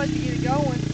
let you get it going.